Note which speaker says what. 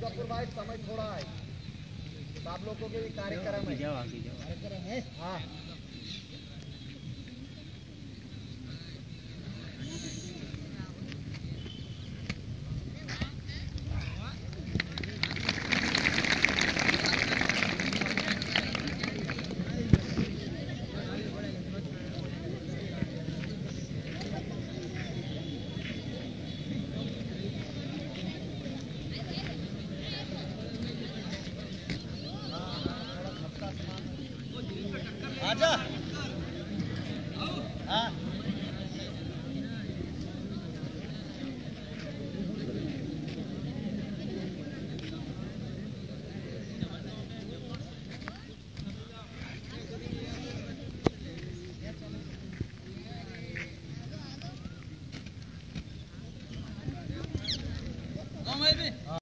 Speaker 1: कपूर भाई समय थोड़ा है। आप लोगों के भी कार्यक्रम है।
Speaker 2: जाओ आगे जाओ।
Speaker 1: कार्यक्रम है। हाँ। आजा।